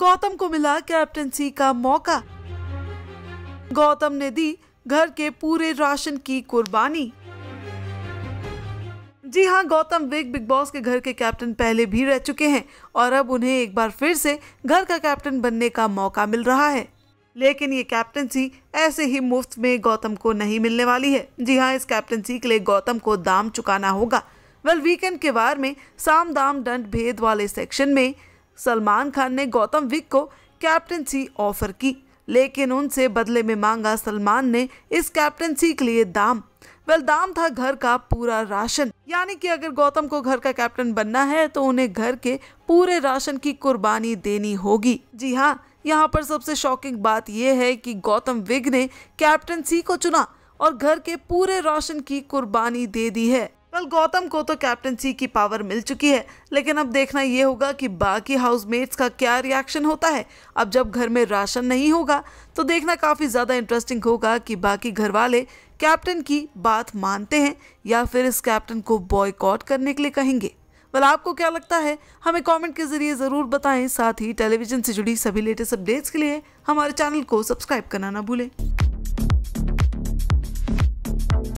गौतम को मिला कैप्टनसी का मौका। गौतम ने दी घर के पूरे राशन की कुर्बानी। जी हाँ गौतम विग बिग बॉस के घर के कैप्टन पहले भी रह चुके हैं और अब उन्हें एक बार फिर से घर का कैप्टन बनने का मौका मिल रहा है। लेकिन ये कैप्टनसी ऐसे ही मुफ़्त में गौतम को नहीं मिलने वाली है। जी हाँ इस कैप्टनसी के लिए गौतम को दाम चुकाना होगा। वेल, वीकेंड के वार में साम दाम दंड भेद वाले सेक्शन में सलमान खान ने गौतम विग को कैप्टनसी ऑफ़र की, लेकिन उनसे बदले में मांगा सलमान ने इस कैप्टनसी के लिए दाम। वेल, दाम था घर का पूरा राशन। यानी कि अगर गौतम को घर का कैप्टन बनना है तो उन्हें घर के पूरे राशन की कुर्बानी देनी होगी। जी हाँ यहाँ पर सबसे शॉकिंग बात यह है कि गौतम विग ने कैप्टनसी को चुना और घर के पूरे राशन की कुर्बानी दे दी है। वेल गौतम को तो कैप्टनसी की पावर मिल चुकी है, लेकिन अब देखना ये होगा कि बाकी हाउसमेट्स का क्या रिएक्शन होता है। अब जब घर में राशन नहीं होगा तो देखना काफ़ी ज़्यादा इंटरेस्टिंग होगा कि बाकी घर वाले कैप्टन की बात मानते हैं या फिर इस कैप्टन को बॉयकॉट करने के लिए कहेंगे। वेल आपको क्या लगता है? हमें कमेंट के ज़रिए ज़रूर बताएँ। साथ ही टेलीविज़न से जुड़ी सभी लेटेस्ट अपडेट्स के लिए हमारे चैनल को सब्सक्राइब करना ना भूलें।